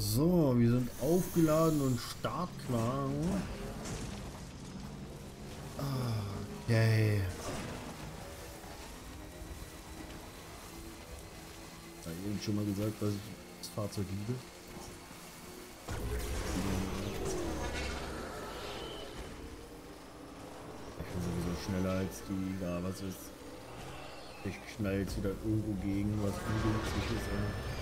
So, wir sind aufgeladen und startklar. Okay. Ich habe eben schon mal gesagt, dass ich das Fahrzeug liebe. Ich bin sowieso schneller als die, ja, was ist. Ich knall jetzt wieder irgendwo gegen, was ungünstig ist. Ey.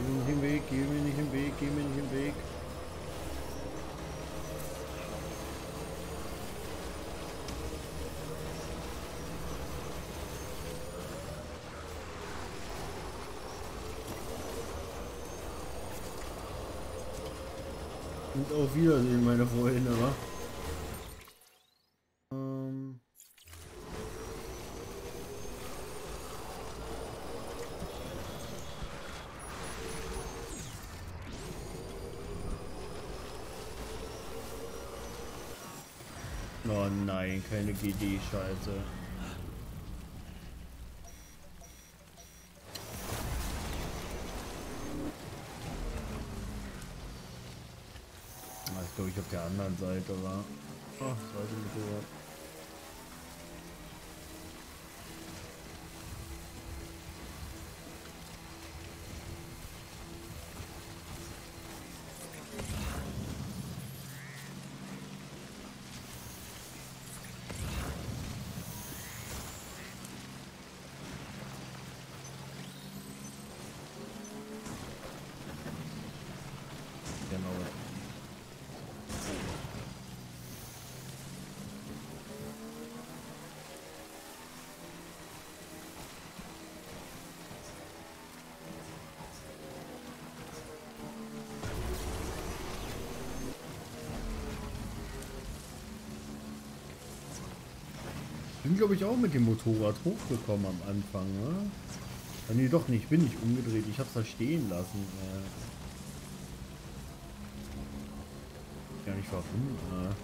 Geh mir nicht im Weg, geh mir nicht im Weg, geh mir nicht im Weg. Und auf Wiedersehen, meine Freunde, wa? Oh nein, keine GD-Scheiße. Das glaube ich auf der anderen Seite war. Oh, das weiß ich nicht. Bin, glaube ich, auch mit dem Motorrad hochgekommen am Anfang, ne? Ah, nee, doch nicht. Ich bin nicht umgedreht. Ich habe es da stehen lassen. Äh. Gar nicht warum. Äh.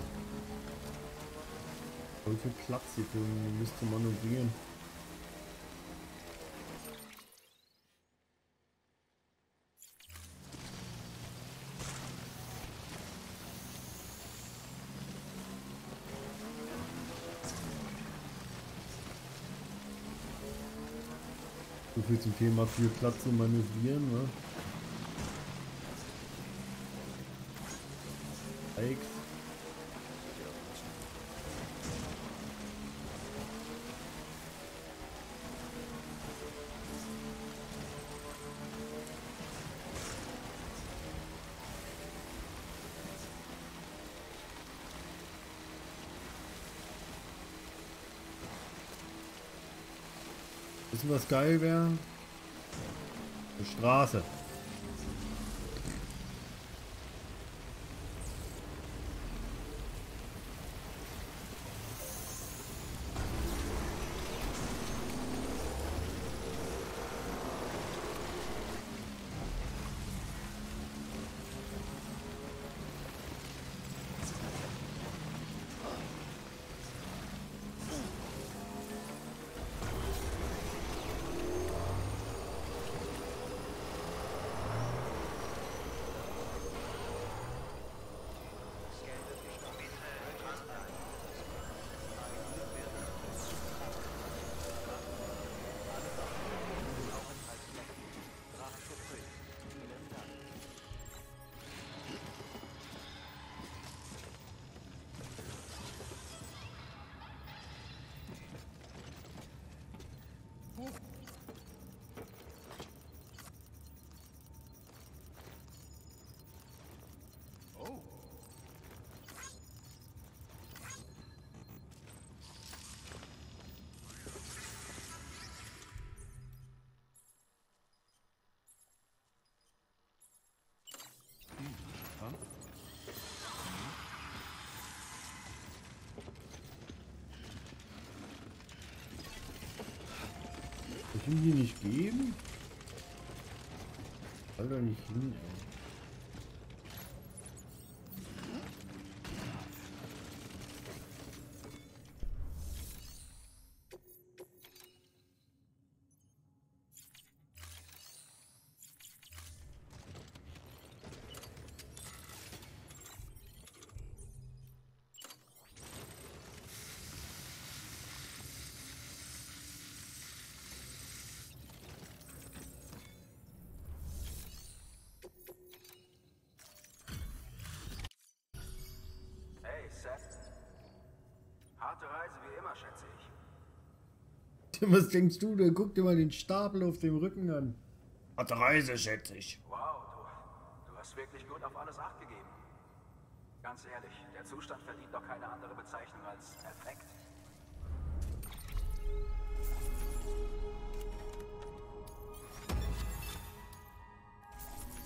Voll viel Platz hier Mist zu manövrieren. Viel zum Thema viel Platz zu manövrieren, ne? Bikes. Wissen was geil wäre? Eine Straße. Ihm die nicht geben? Soll doch nicht hin, ey. Harte Reise wie immer, schätze ich. Was denkst du? Da guck dir mal den Stapel auf dem Rücken an. Harte Reise, schätze ich. Wow, du, du hast wirklich gut auf alles Acht gegeben. Ganz ehrlich, der Zustand verdient doch keine andere Bezeichnung als perfekt.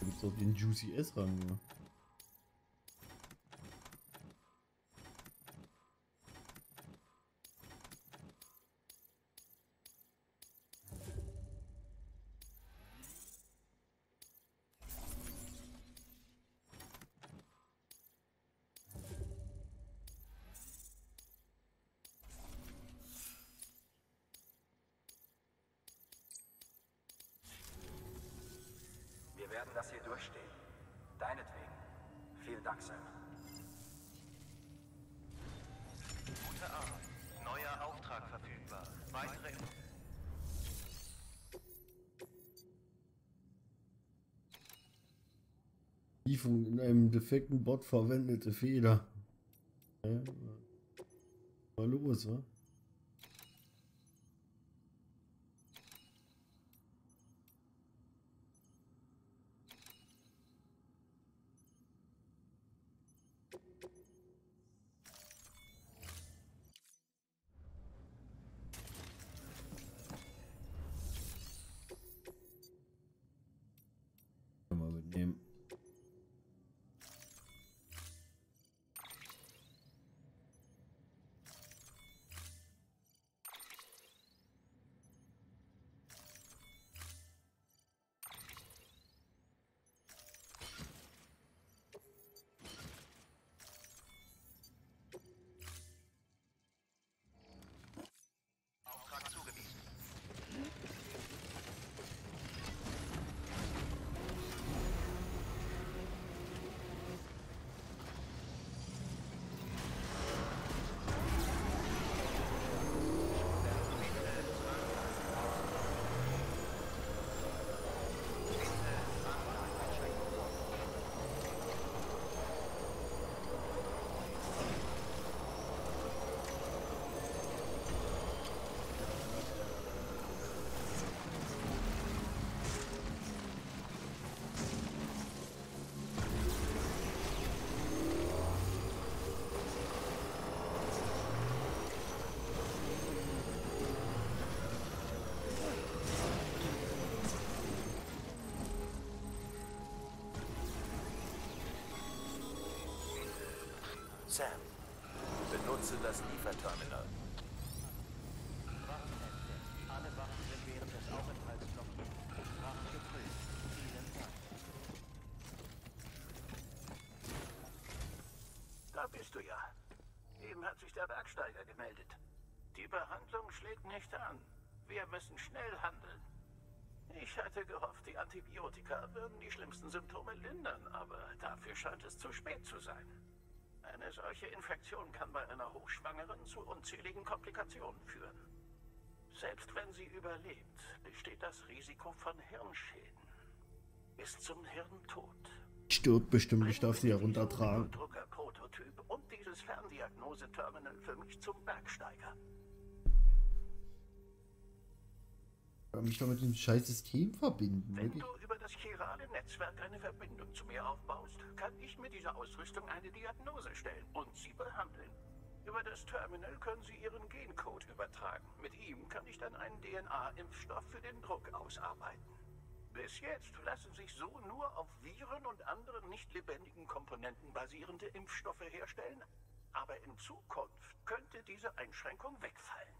Da gibt's auch den Juicy S-Rang. Ja. Einem defekten Bot verwendete Fehler. Ja, war los, wa? Sam, benutze das Lieferterminal. Alle Waffen sind während des Aufenthalts blockiert. Waffen geprüft. Vielen Dank. Da bist du ja. Eben hat sich der Bergsteiger gemeldet. Die Behandlung schlägt nicht an. Wir müssen schnell handeln. Ich hatte gehofft, die Antibiotika würden die schlimmsten Symptome lindern, aber dafür scheint es zu spät zu sein. Eine solche Infektion kann bei einer Hochschwangeren zu unzähligen Komplikationen führen. Selbst wenn sie überlebt, besteht das Risiko von Hirnschäden. Bis zum Hirntod. Stirbt bestimmt, ich darf sie ja runtertragen. Drucker-Prototyp und dieses Ferndiagnoseterminal für mich zum Bergsteiger. Kann mich doch mit dem scheiß System verbinden. Wenn Wirklich. Das chirale Netzwerk eine Verbindung zu mir aufbaust, kann ich mit dieser Ausrüstung eine Diagnose stellen und sie behandeln. Über das Terminal können Sie Ihren Gencode übertragen. Mit ihm kann ich dann einen DNA-Impfstoff für den Druck ausarbeiten. Bis jetzt lassen sich so nur auf Viren und anderen nicht lebendigen Komponenten basierende Impfstoffe herstellen. Aber in Zukunft könnte diese Einschränkung wegfallen.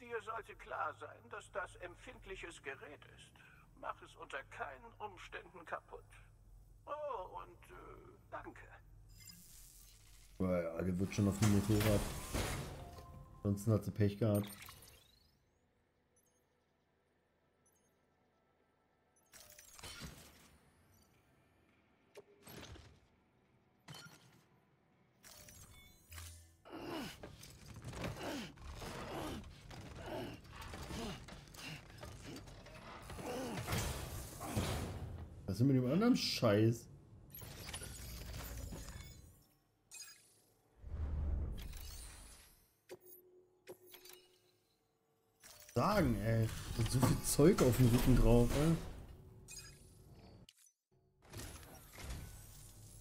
Dir sollte klar sein, dass das empfindliches Gerät ist. Mach es unter keinen Umständen kaputt. Oh, und äh, danke. Ja, der wird schon auf dem Motorrad. Ansonsten hat sie Pech gehabt. Anderen Scheiß? tragen, ey. Und so viel Zeug auf dem Rücken drauf, ey.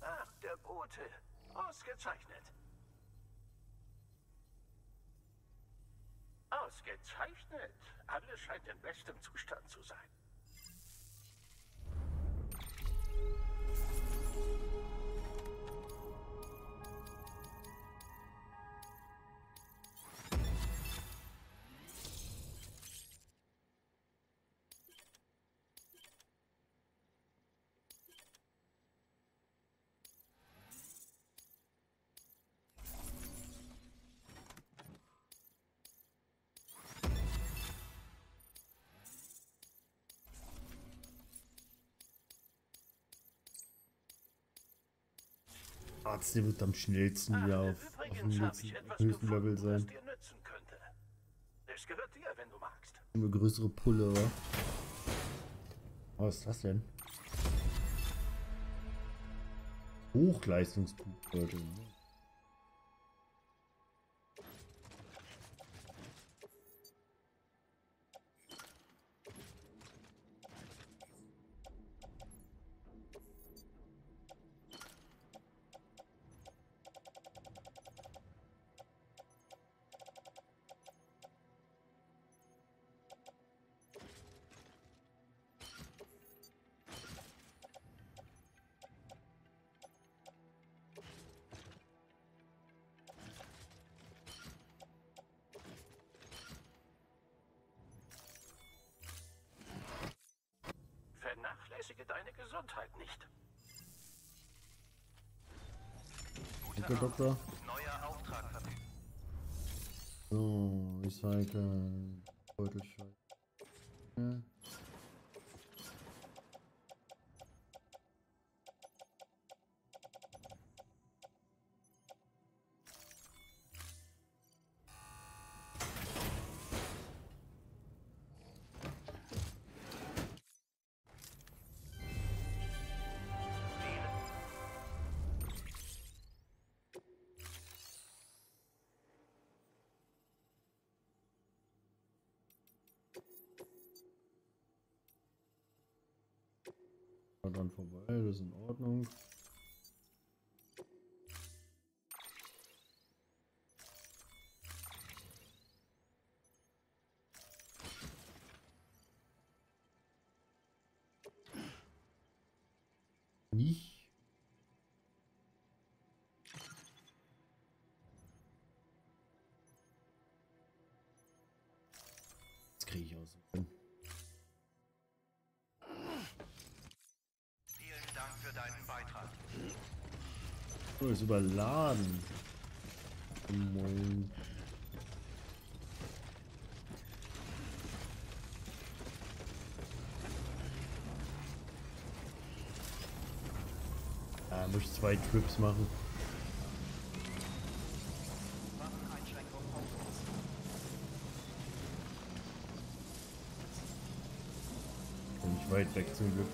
Ach, der Bote. Ausgezeichnet. Ausgezeichnet. Alles scheint in bestem Zustand zu sein. Arzt, der wird am schnellsten Ach, wieder auf, auf dem habe höchsten, Level sein. dir. Eine größere Pulle, oder? Was ist das denn? Hochleistungsbeutel. Vernachlässige うん。Nicht. Das kriege ich aus. Vielen Dank für deinen Beitrag. Oh, ist überladen. Moin. Ich zwei Trips machen. Nicht weit weg zum Glück.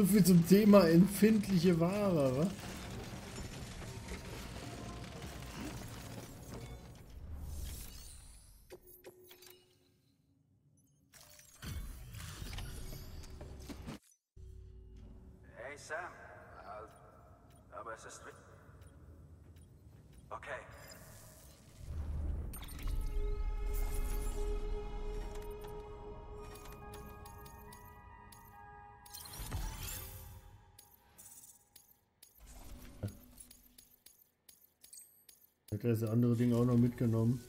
So viel zum Thema empfindliche Ware, wa? Hey Sam. Halt. Aber es ist... Okay. Hätte das andere Ding auch noch mitgenommen.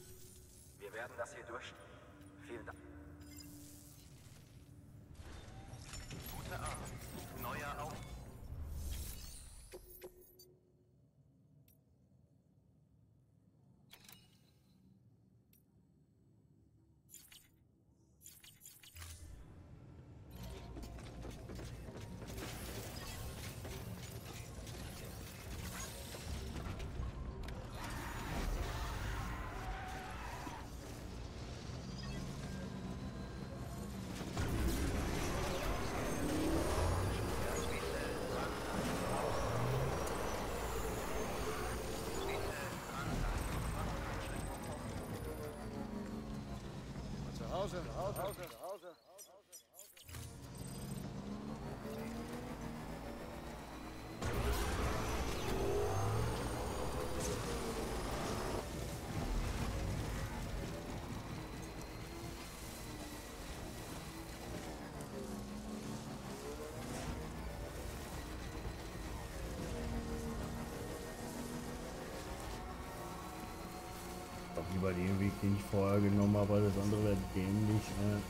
Vorher genommen weil das andere wäre dämlich. Äh.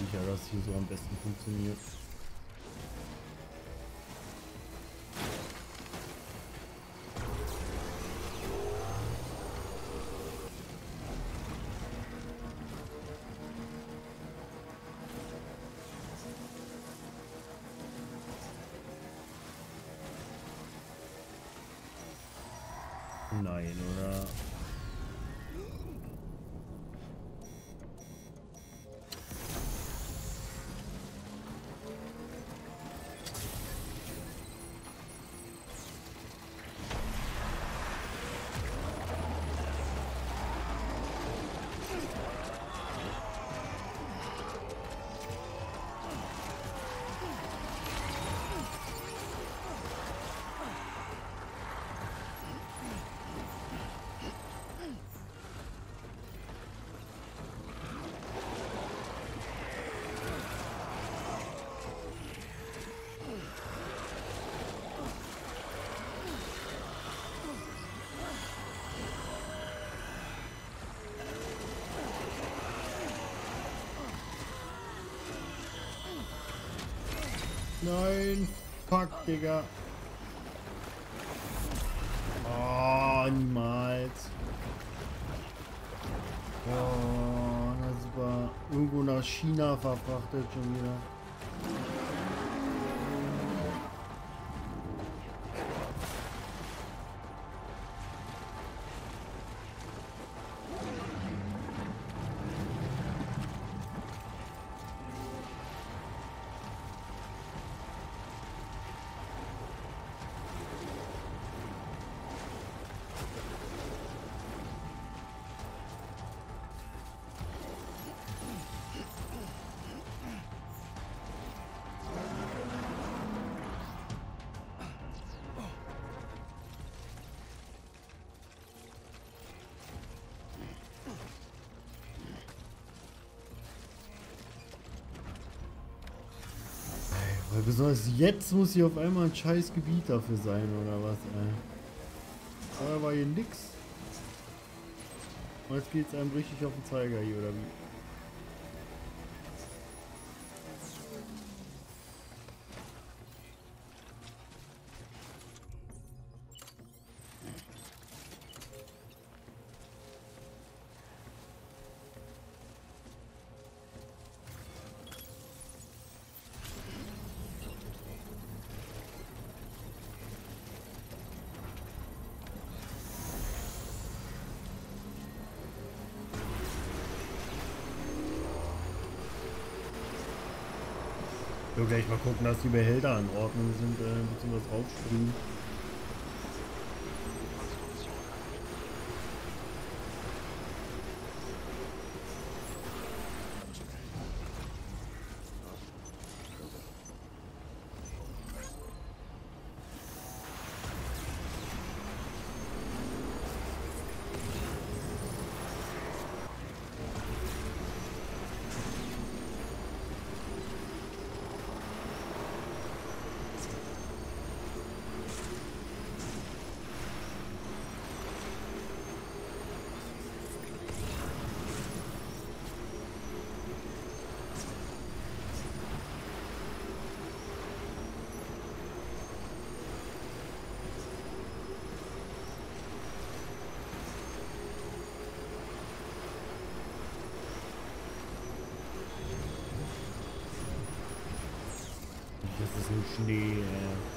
Sicher, dass hier so am besten funktioniert. Nein, oder? Nein, fuck, Digga. Oh, niemals. Oh, das war irgendwo nach China verfrachtet schon wieder. Weil besonders jetzt muss hier auf einmal ein scheiß Gebiet dafür sein, oder was, ey. Vorher war hier nix. Und jetzt geht's einem richtig auf den Zeiger hier, oder wie? Gleich mal gucken, dass die Behälter in Ordnung sind, äh, ein bisschen was raufspringen. Das ist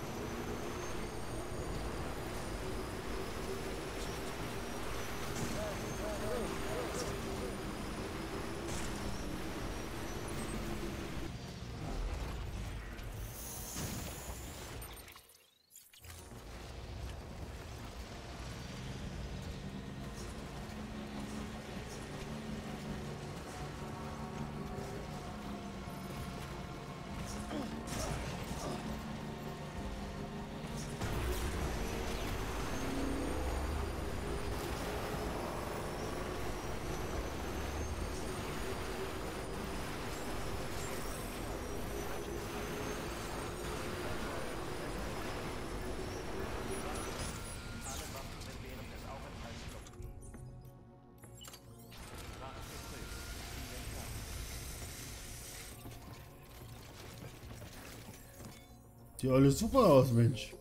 Sieht alles super aus, Mensch.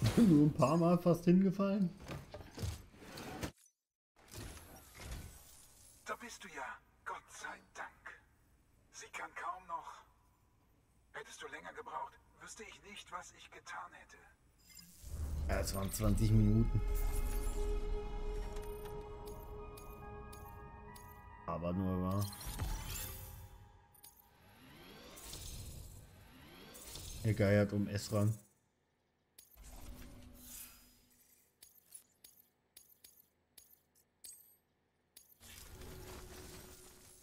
Nur ein paar Mal fast hingefallen. Da bist du ja. Gott sei Dank. Sie kann kaum noch. Hättest du länger gebraucht, wüsste ich nicht, was ich getan hätte. Ja, es waren 20 Minuten. Er geiert um S-Rang.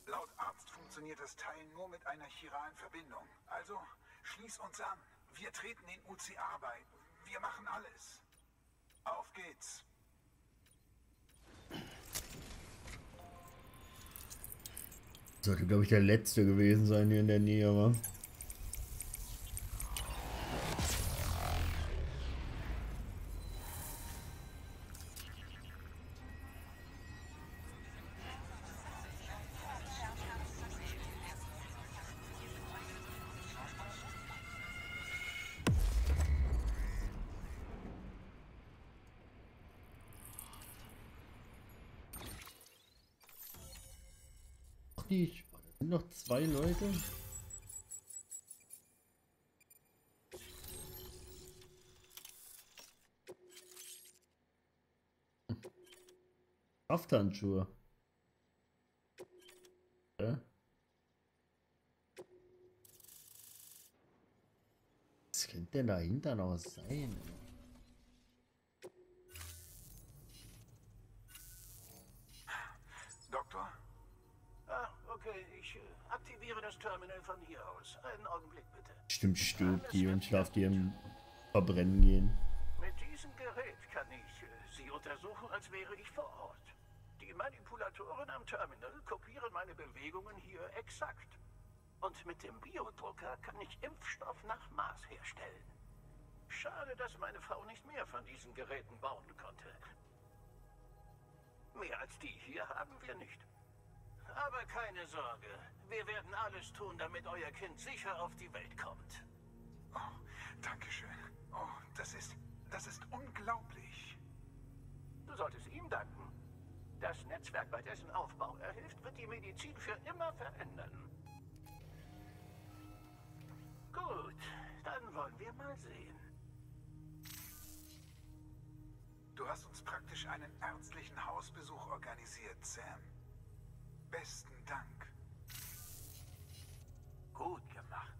Laut Arzt funktioniert das Teil nur mit einer chiralen Verbindung. Also schließ uns an. Wir treten den UCA bei. Wir machen alles. Auf geht's. Sollte, glaube ich, der letzte gewesen sein, der in der Nähe war. Zwei Leute? Krafthandschuhe. Ja. Was könnte denn dahinter noch sein? Doktor, Ah, okay, ich äh, aktiviere das Terminal von hier aus. Einen Augenblick bitte. Stimmt, stirbt die und schlaft die im Verbrennen gehen. Mit diesem Gerät kann ich äh, Sie untersuchen, als wäre ich vor Ort. Die Manipulatoren am Terminal kopieren meine Bewegungen hier exakt. Und mit dem Biodrucker kann ich Impfstoff nach Maß herstellen. Schade, dass meine Frau nicht mehr von diesen Geräten bauen konnte. Mehr als die hier haben wir nicht. Aber keine Sorge, wir werden alles tun, damit euer Kind sicher auf die Welt kommt. oh, Dankeschön. Oh, das ist, das ist unglaublich. Du solltest ihm danken. Das Netzwerk, bei dessen Aufbau er hilft, wird die Medizin für immer verändern. Gut, dann wollen wir mal sehen. Du hast uns praktisch einen ärztlichen Hausbesuch organisiert, Sam. Besten Dank. Gut gemacht.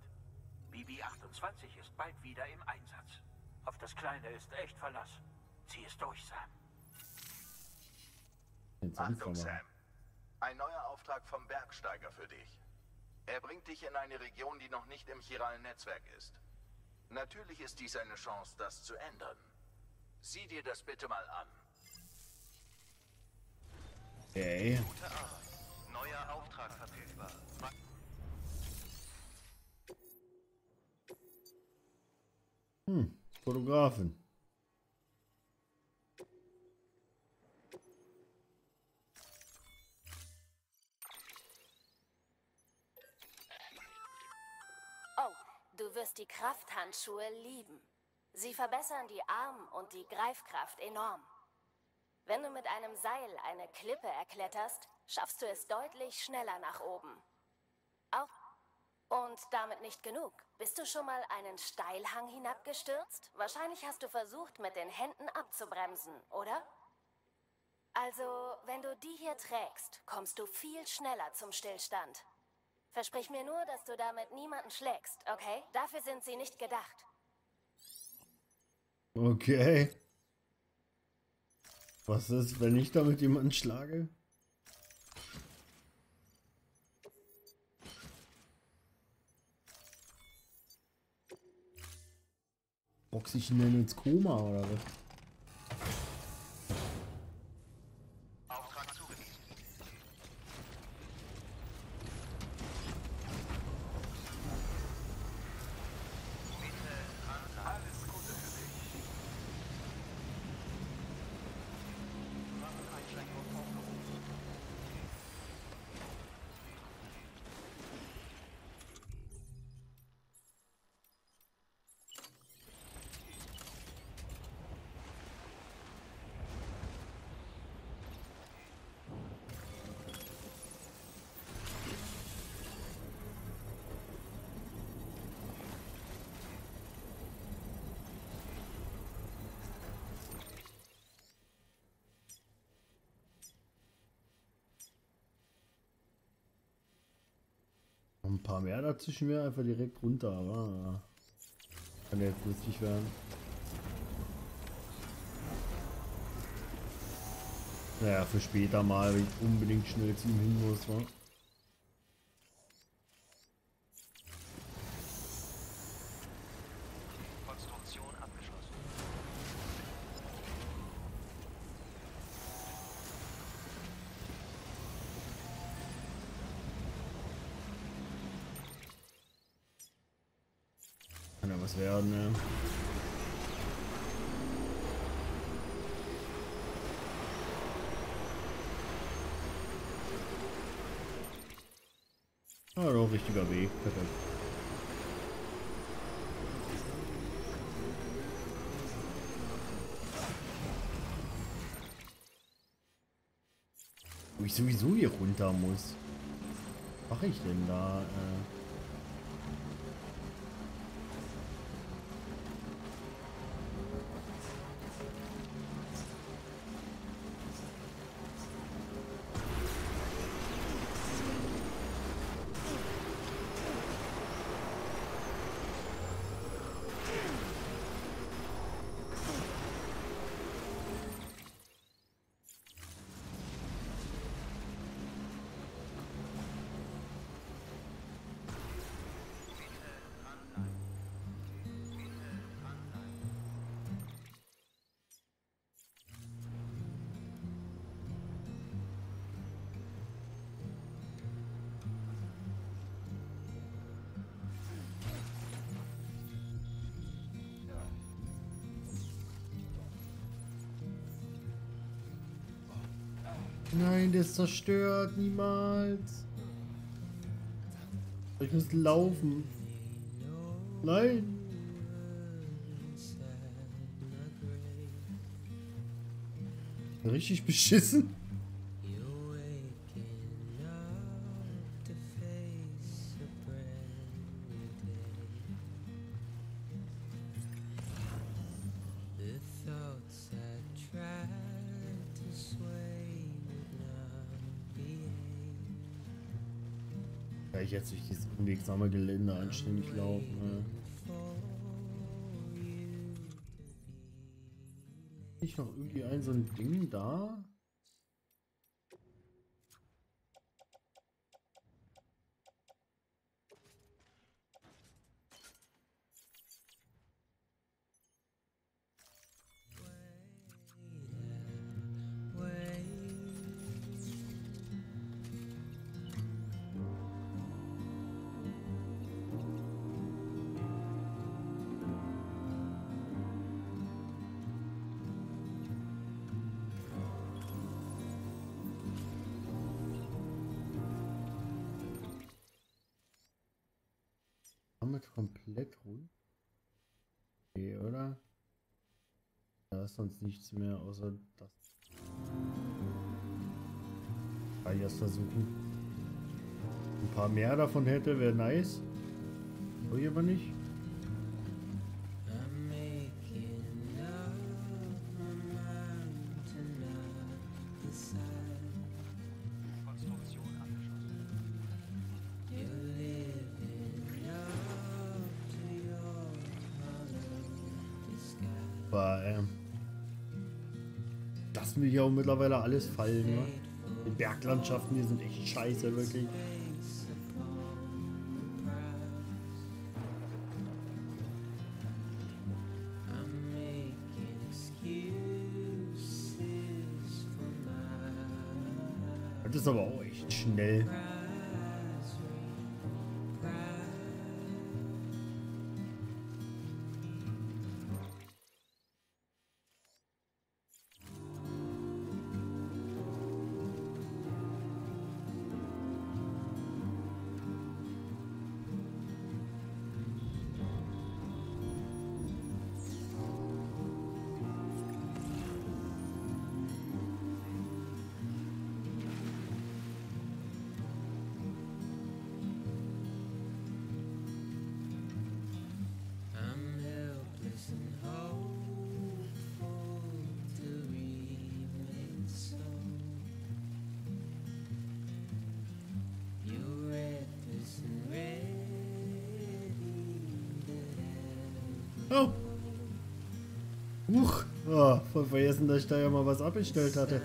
BB-28 ist bald wieder im Einsatz. Auf das Kleine ist echt Verlass. Zieh es durch, Sam. Jetzt Achtung, Sam. Ein neuer Auftrag vom Bergsteiger für dich. Er bringt dich in eine Region, die noch nicht im chiralen Netzwerk ist. Natürlich ist dies eine Chance, das zu ändern. Sieh dir das bitte mal an. Okay. Gute Arbeit. Neuer Auftrag verfügbar. Hm, Fotografen. Oh, du wirst die Krafthandschuhe lieben. Sie verbessern die Arm- und die Greifkraft enorm. Wenn du mit einem Seil eine Klippe erkletterst, schaffst du es deutlich schneller nach oben. Auch und damit nicht genug. Bist du schon mal einen Steilhang hinabgestürzt? Wahrscheinlich hast du versucht, mit den Händen abzubremsen, oder? Also, wenn du die hier trägst, kommst du viel schneller zum Stillstand. Versprich mir nur, dass du damit niemanden schlägst, okay? Dafür sind sie nicht gedacht. Okay. Was ist, wenn ich damit jemanden schlage? Box ich ihn denn ins Koma oder was? Auftrag zugewiesen. Bitte dranbleiben. Alles Gute für dich. Waffeneinschränkung aufgehoben. Mehr dazwischen wäre einfach direkt runter, aber kann jetzt lustig werden. Naja, für später mal, wenn ich unbedingt schnell zu ihm hin muss, wa? Konstruktion abgeschlossen. Kann ja was werden, ne? Ah, doch, richtiger Weg. Perfekt. Wo ich sowieso hier runter muss. Was mache ich denn da? Äh ist zerstört. Niemals. Ich muss laufen. Nein. Richtig beschissen. Unwegsame Gelände anständig laufen. Ne? Nicht noch irgendwie ein so ein Ding da? Damit komplett rund? Okay, oder? Da ist sonst nichts mehr außer das. Ah, erst versuchen. Ein paar mehr davon hätte, wäre nice. Soll ich aber nicht. Mittlerweile alles fallen, ne? Die Berglandschaften hier sind echt scheiße, wirklich. Voll vergessen, dass ich da ja mal was abgestellt hatte.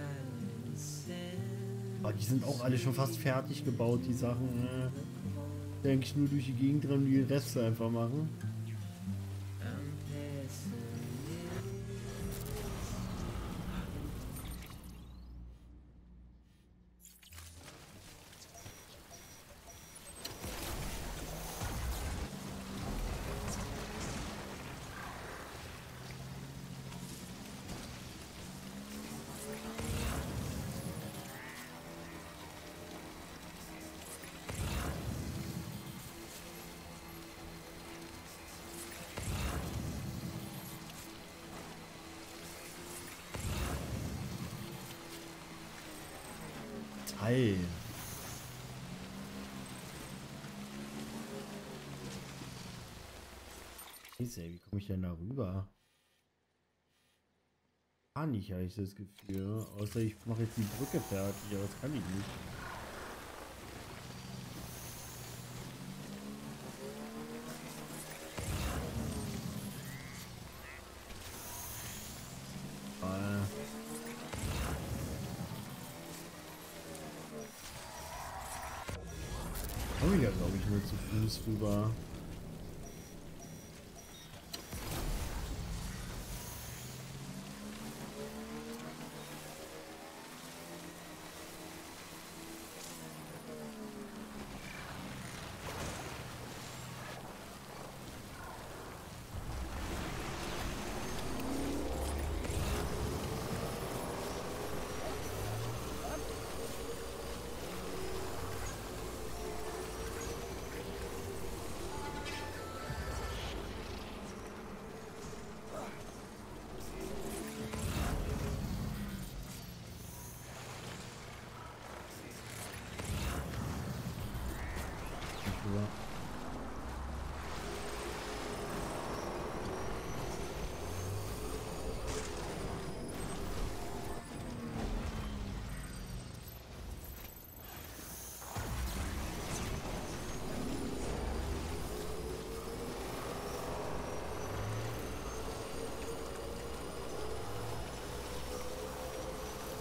Aber die sind auch alle schon fast fertig gebaut, die Sachen. Äh, denke ich nur durch die Gegend drin, die Reste einfach machen. Ich denn da rüber? Gar nicht, habe ich das Gefühl. Außer ich mache jetzt die Brücke fertig, aber das kann ich nicht. Ah. Komme ich ja, glaube ich, nur zu Fuß rüber.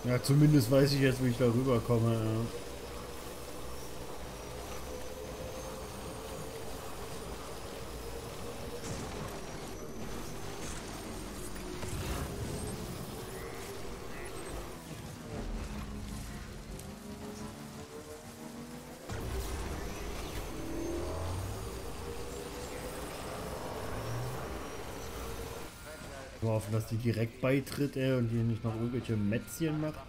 Ja, zumindest weiß ich jetzt, wie ich da rüberkomme. Hoffen, dass die direkt beitritt, ey, und hier nicht noch irgendwelche Mätzchen macht.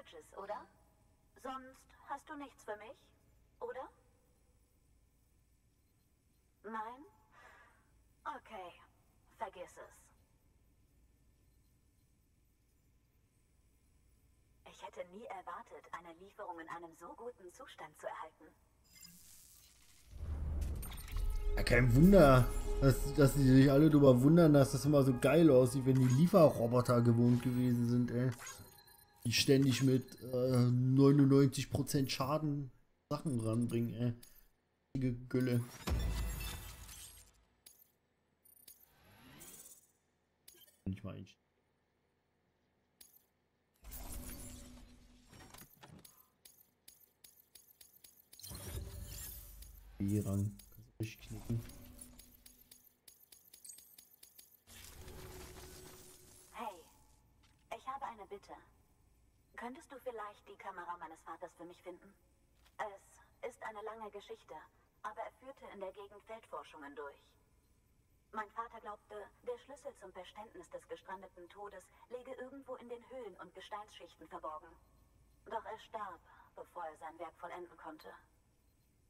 Bridges, oder? Sonst hast du nichts für mich, oder? Nein? Okay, vergiss es. Ich hätte nie erwartet, eine Lieferung in einem so guten Zustand zu erhalten. Kein Wunder, dass, dass die sich alle darüber wundern, dass das immer so geil aussieht, wenn die Lieferroboter gewohnt gewesen sind, ey. Die ständig mit äh, 99% Schaden Sachen ranbringen, ey. Richtige Gülle. Nicht mal ein Hier ran. Kannst du durchknicken. Hey, ich habe eine Bitte. Könntest du vielleicht die Kamera meines Vaters für mich finden? Es ist eine lange Geschichte, aber er führte in der Gegend Feldforschungen durch. Mein Vater glaubte, der Schlüssel zum Verständnis des gestrandeten Todes läge irgendwo in den Höhlen und Gesteinsschichten verborgen. Doch er starb, bevor er sein Werk vollenden konnte.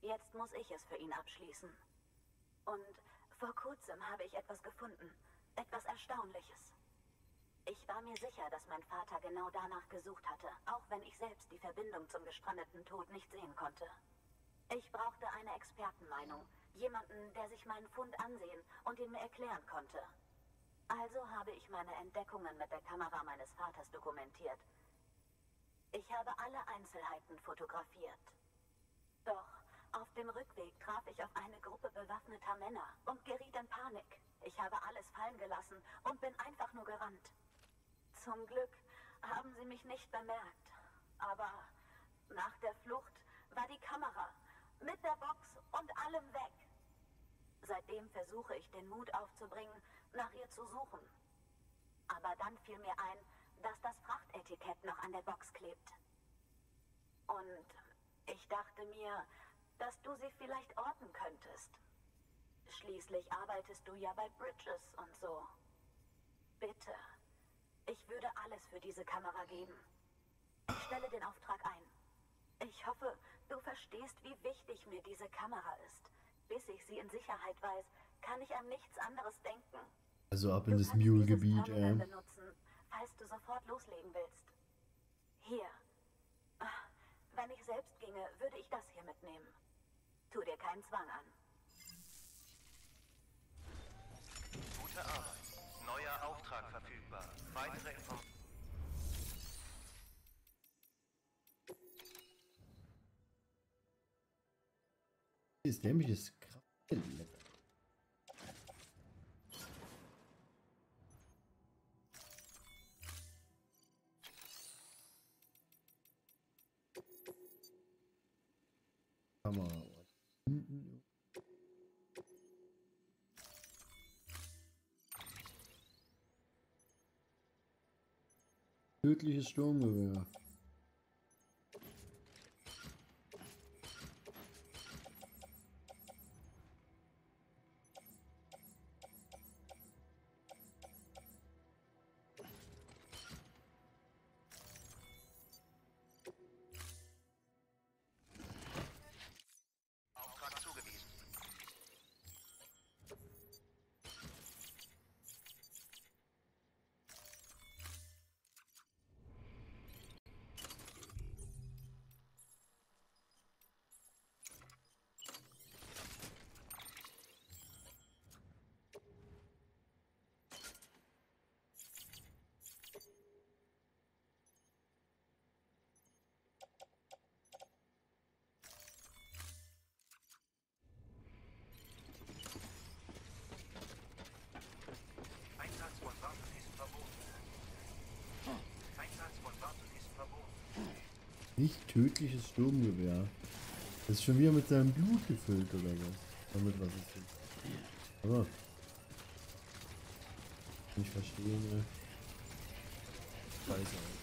Jetzt muss ich es für ihn abschließen. Und vor kurzem habe ich etwas gefunden. Etwas Erstaunliches. Ich war mir sicher, dass mein Vater genau danach gesucht hatte, auch wenn ich selbst die Verbindung zum gestrandeten Tod nicht sehen konnte. Ich brauchte eine Expertenmeinung, jemanden, der sich meinen Fund ansehen und ihn mir erklären konnte. Also habe ich meine Entdeckungen mit der Kamera meines Vaters dokumentiert. Ich habe alle Einzelheiten fotografiert. Doch auf dem Rückweg traf ich auf eine Gruppe bewaffneter Männer und geriet in Panik. Ich habe alles fallen gelassen und bin einfach nur gerannt. Zum Glück haben sie mich nicht bemerkt. Aber nach der Flucht war die Kamera mit der Box und allem weg. Seitdem versuche ich den Mut aufzubringen, nach ihr zu suchen. Aber dann fiel mir ein, dass das Frachtetikett noch an der Box klebt. Und ich dachte mir, dass du sie vielleicht orten könntest. Schließlich arbeitest du ja bei Bridges und so. Bitte, ich würde alles für diese Kamera geben. Ich stelle den Auftrag ein. Ich hoffe, du verstehst, wie wichtig mir diese Kamera ist. Bis ich sie in Sicherheit weiß, kann ich an nichts anderes denken. Also ab in Du das Mule-Gebiet, ey. benutzen, falls du sofort loslegen willst. Hier. Wenn ich selbst ginge, würde ich das hier mitnehmen. Tu dir keinen Zwang an. Gute Arbeit. Neuer Auftrag verfügbar. Weitere Informationen. Ist dämliches Kraft. Kamera. Tödliches Sturmgewehr. Nicht tödliches Sturmgewehr. Das ist schon wieder mit seinem Blut gefüllt oder was? Damit was ist das? Aber. Nicht verstehen, ey. Scheiße.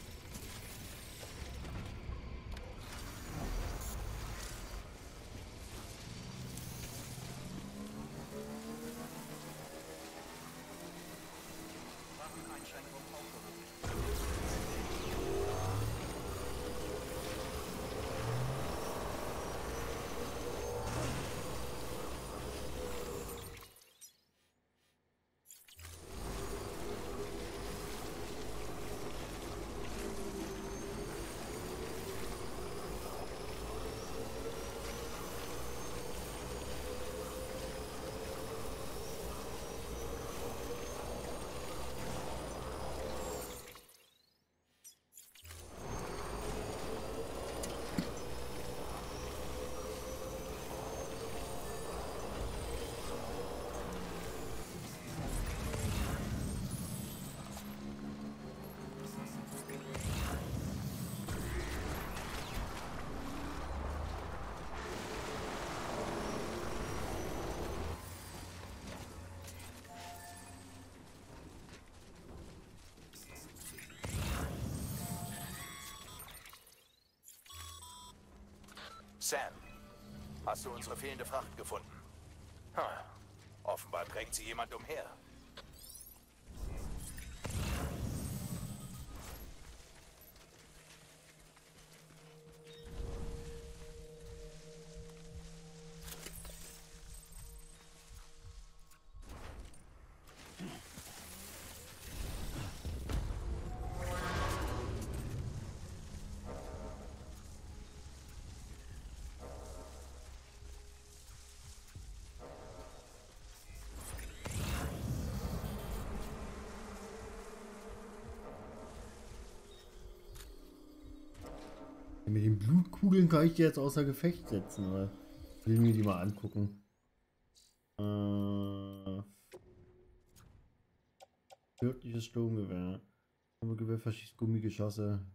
Sam, hast du unsere fehlende Fracht gefunden? Ha, offenbar drängt sie jemand umher. Mit den Blutkugeln kann ich die jetzt außer Gefecht setzen, oder? Will mir die mal angucken. Äh, Tödliches Sturmgewehr. Sturmgewehr verschießt Gummigeschosse.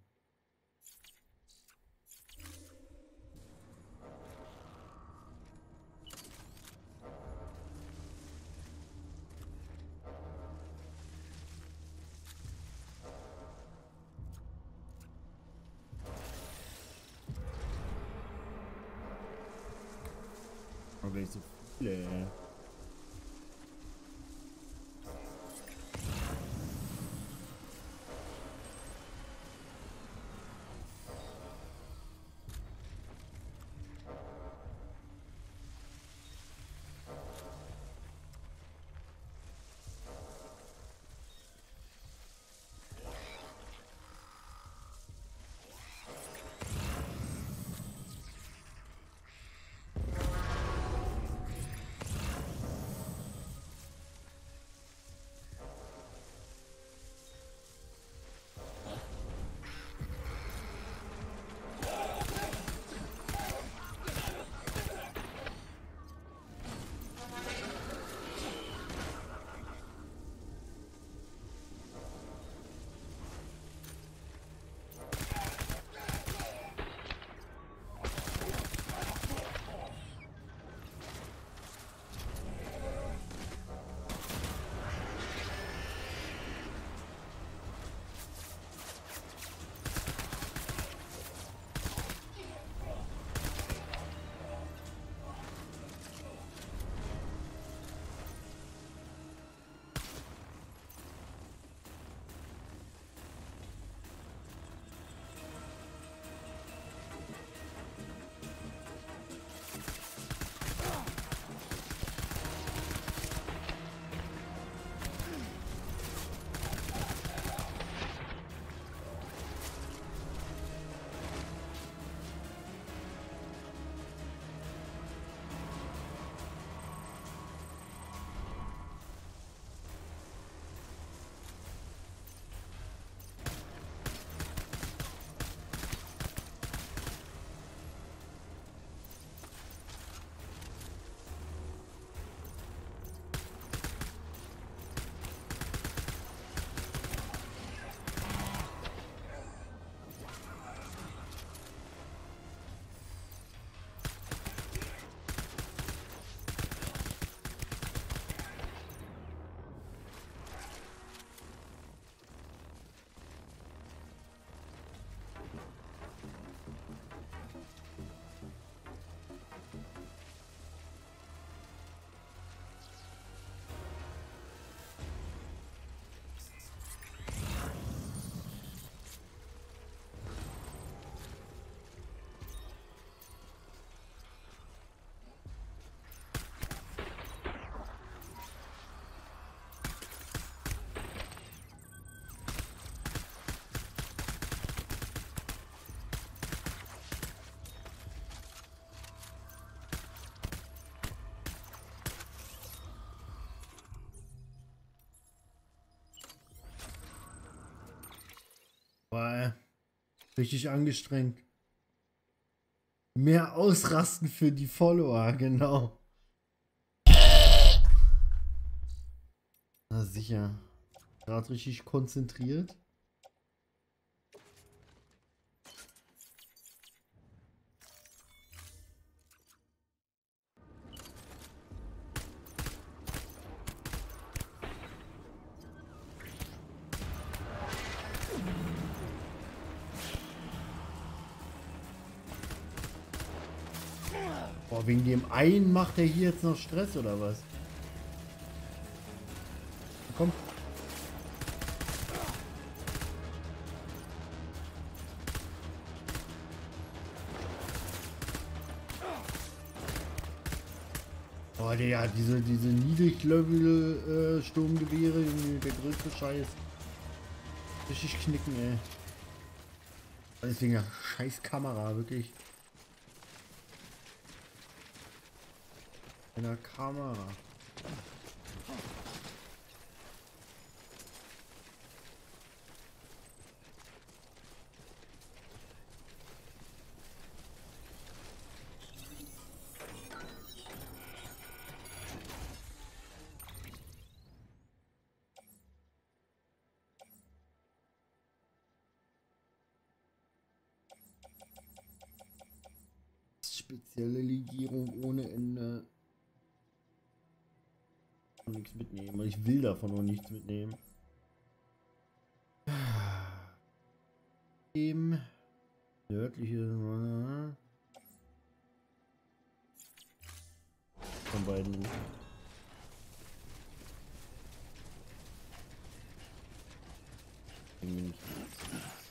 Aber gleich richtig angestrengt. Mehr ausrasten für die Follower, genau. Na sicher. Gerade richtig konzentriert. Boah, wegen dem einen macht er hier jetzt noch Stress oder was? Komm. Boah, der diese, diese Niedriglevel-Sturmgewehre, der größte Scheiß. Richtig knicken, ey. Deswegen scheiß Kamera, wirklich. In Kamera. Nichts mitnehmen. weil Ich will davon auch nichts mitnehmen. Dem nördliche von beiden.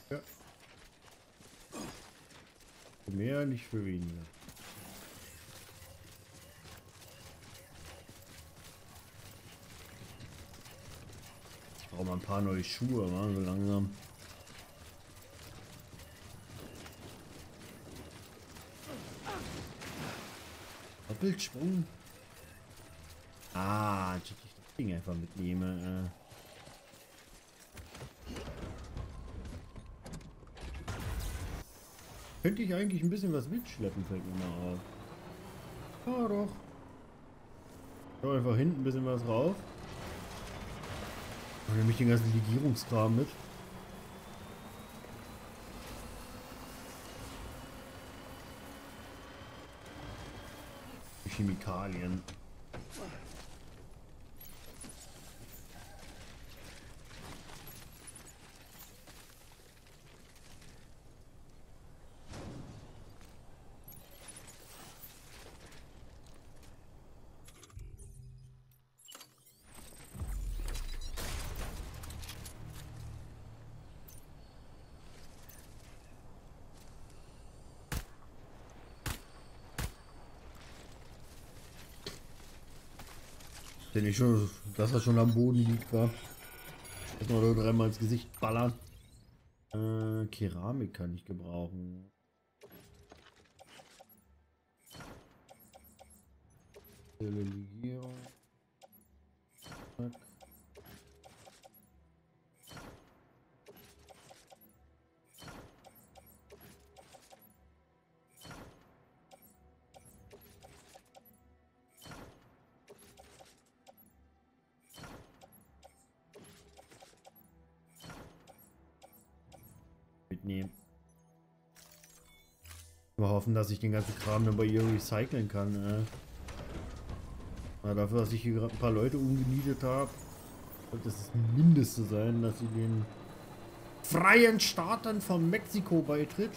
Ja. Für mehr, nicht für weniger. Brauche mal ein paar neue Schuhe, mal so langsam. Doppelsprung. Ah, ich das Ding einfach mitnehme. Äh. Könnte ich eigentlich ein bisschen was mitschleppen, fällt mir mal auf. Ja, doch. Ich einfach hinten ein bisschen was rauf. Und nehme ich den ganzen Legierungskram mit. Chemikalien. Denn ich schon, dass er schon am Boden liegt, war. Erstmal dreimal ins Gesicht ballern. Äh, Keramik kann ich gebrauchen. Legierung. Hoffen, dass ich den ganzen Kram dann bei ihr recyceln kann. Äh. Na, dafür, dass ich hier ein paar Leute umgenietet habe, sollte es das Mindeste sein, dass sie den freien Staatern von Mexiko beitritt.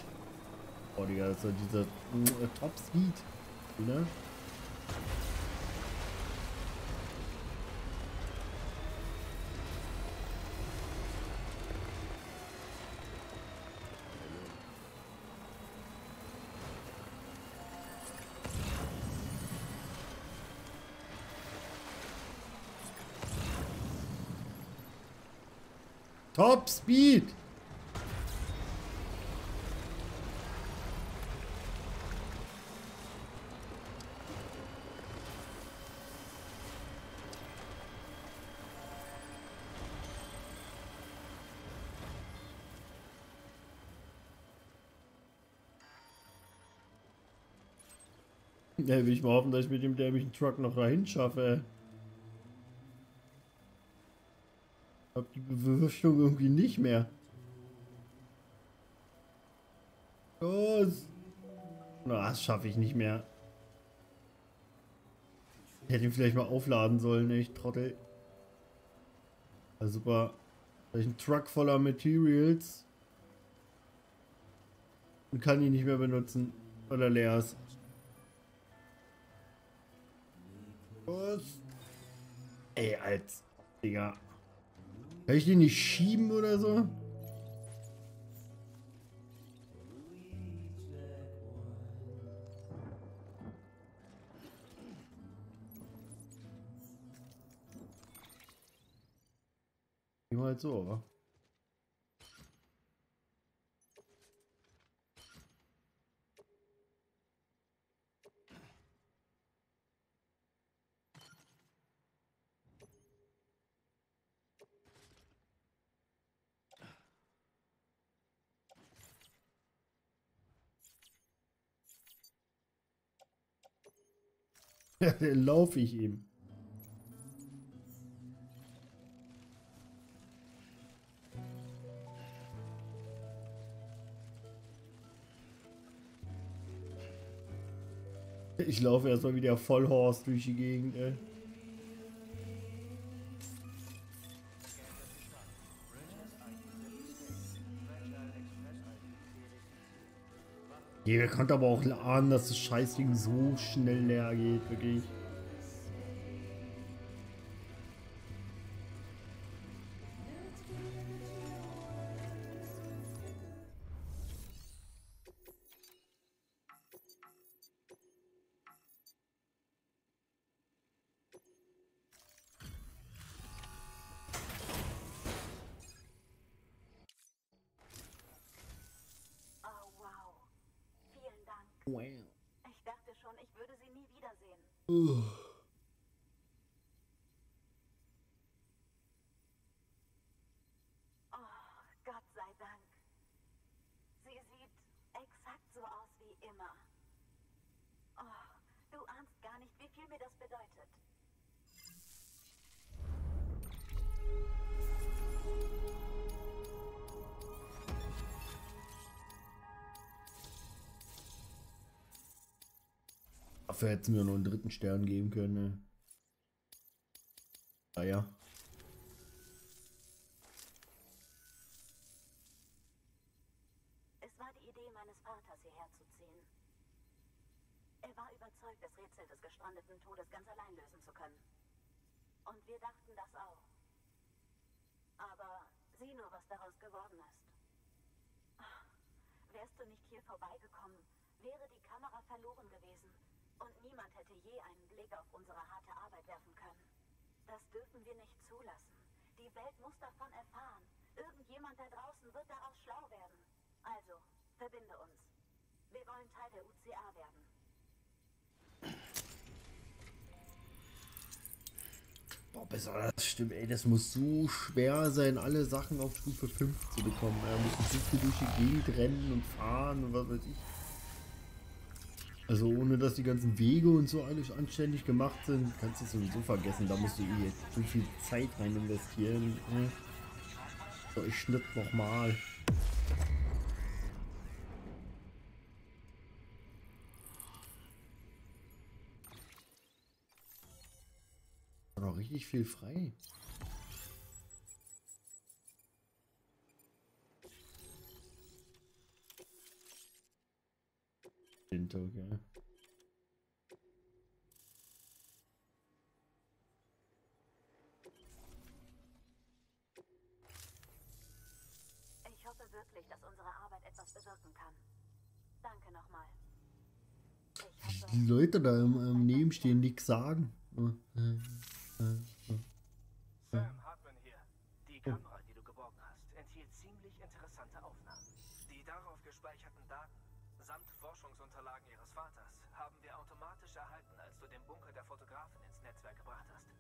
Oh, Digga, das ist ja dieser äh, Top Speed. Ne? Top Speed. Ja, will ich mal hoffen, dass ich mit dem dämlichen Truck noch dahin schaffe. Befürchtung irgendwie nicht mehr. Los! Na, das schaffe ich nicht mehr. Ich hätte ihn vielleicht mal aufladen sollen, ich Trottel. Ja, super. Vielleicht ein Truck voller Materials. Und kann ihn nicht mehr benutzen. Weil er leer ist. Los! Ey, als Digga. Kann ich den nicht schieben oder so? Immer halt so, laufe ich ihm. Ich laufe erstmal wieder Vollhorst durch die Gegend, ey. Ihr könnt aber auch ahnen, dass das Scheißding so schnell leer geht, wirklich. Dafür hätten wir noch einen dritten Stern geben können. Ne? Naja. Es war die Idee meines Vaters, hierher zu ziehen. Er war überzeugt, das Rätsel des gestrandeten Todes ganz allein lösen zu können. Und wir dachten das auch. Aber sieh nur, was daraus geworden ist. Ach, Wärst du nicht hier vorbeigekommen, wäre die Kamera verloren gewesen. Und niemand hätte je einen Blick auf unsere harte Arbeit werfen können. Das dürfen wir nicht zulassen. Die Welt muss davon erfahren. Irgendjemand da draußen wird daraus schlau werden. Also, verbinde uns. Wir wollen Teil der UCA werden. Boah, besser, das stimmt, ey, das muss so schwer sein, alle Sachen auf Stufe 5 zu bekommen. Er muss so viel durch die Gegend rennen und fahren und was weiß ich. Also ohne dass die ganzen Wege und so alles anständig gemacht sind, kannst du es sowieso vergessen. Da musst du eh so viel Zeit rein investieren. Ne? So, ich schnitt nochmal. Noch richtig viel frei. Hinter, okay. Ich hoffe wirklich, dass unsere Arbeit etwas bewirken kann. Danke nochmal. Ich hoffe, Die Leute da im, im Nebenstehen nichts sagen. Sam. Die Kamera, die du geborgen hast, enthielt ziemlich interessante Aufnahmen. Die darauf gespeicherten Daten samt Forschungsunterlagen ihres Vaters haben wir automatisch den Bunker der Fotografen ins Netzwerk gebracht hast.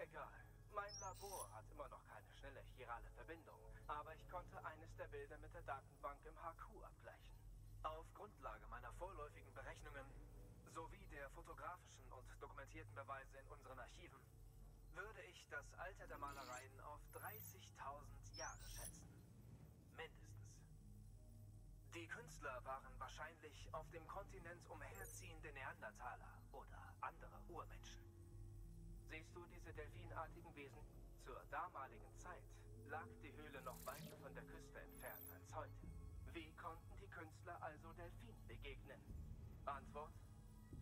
Egal. Mein Labor hat immer noch keine schnelle chirale Verbindung, aber ich konnte eines der Bilder mit der Datenbank im HQ abgleichen. Auf Grundlage meiner vorläufigen Berechnungen sowie der fotografischen und dokumentierten Beweise in unseren Archiven würde ich das Alter der Malereien auf 30.000 Jahre schätzen. Mindestens. Die Künstler waren wahrscheinlich auf dem Kontinent umherziehende Neandertaler oder andere Urmenschen. Siehst du diese delfinartigen Wesen? Zur damaligen Zeit lag die Höhle noch weiter von der Küste entfernt als heute. Wie konnten die Künstler also Delfinen begegnen? Antwort?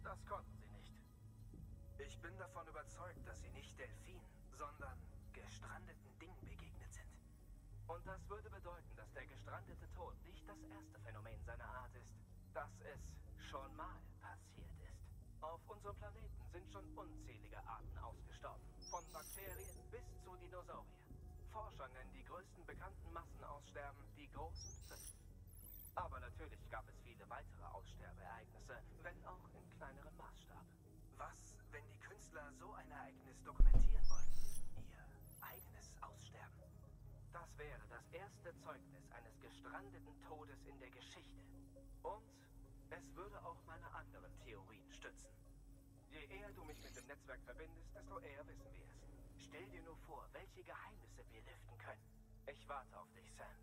Das konnten sie nicht. Ich bin davon überzeugt, dass sie nicht Delfinen, sondern gestrandeten Dingen begegnet sind. Und das würde bedeuten, dass der gestrandete Tod nicht das erste Phänomen seiner Art ist, dass es schon mal unserem Planeten sind schon unzählige Arten ausgestorben, von Bakterien bis zu Dinosauriern. Forscher nennen die größten bekannten Massenaussterben die großen fünf. Aber natürlich gab es viele weitere Aussterbeereignisse, wenn auch in kleinerem Maßstab. Was, wenn die Künstler so ein Ereignis dokumentieren wollten? Ihr eigenes Aussterben? Das wäre das erste Zeugnis eines gestrandeten Todes in der Geschichte. Und es würde auch meine anderen Theorien stützen. Je eher du mich mit dem Netzwerk verbindest, desto eher wissen wir es. Stell dir nur vor, welche Geheimnisse wir lüften können. Ich warte auf dich, Sam.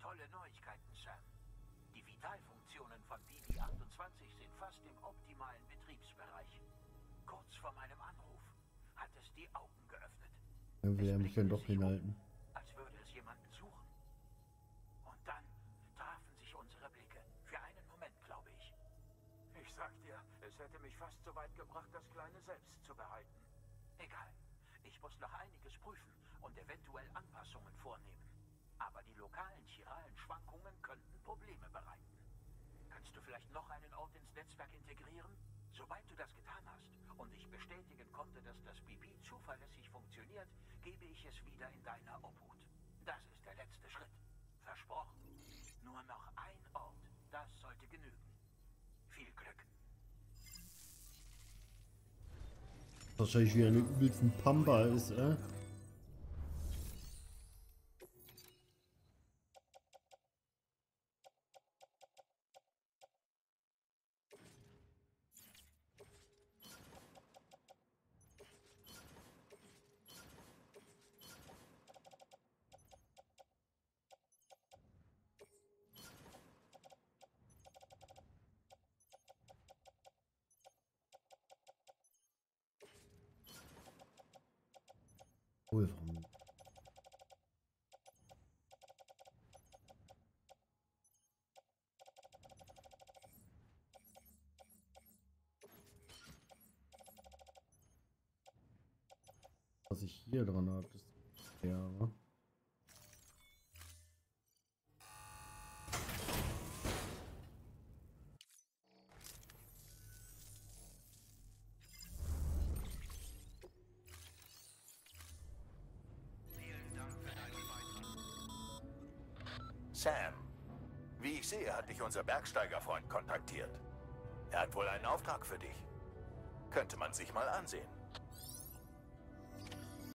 Tolle Neuigkeiten, Sam. Die Vitalfunktion Funktionen von BB-28 sind fast im optimalen Betriebsbereich. Kurz vor meinem Anruf hat es die Augen geöffnet. Es er mich dann doch hinhalten. Als würde es jemanden suchen. Und dann trafen sich unsere Blicke. Für einen Moment, glaube ich. Ich sag dir, es hätte mich fast so weit gebracht, das Kleine selbst zu behalten. Egal. Ich muss noch einiges prüfen und eventuell Anpassungen vornehmen. Aber die lokalen chiralen Schwankungen könnten Probleme bereiten. Kannst du vielleicht noch einen Ort ins Netzwerk integrieren? Sobald du das getan hast und ich bestätigen konnte, dass das BB zuverlässig funktioniert, gebe ich es wieder in deiner Obhut. Das ist der letzte Schritt. Versprochen. Nur noch ein Ort. Das sollte genügen. Viel Glück. Wahrscheinlich wieder eine übelsten Pampa ist, äh? Unser Bergsteigerfreund kontaktiert. Er hat wohl einen Auftrag für dich. Könnte man sich mal ansehen.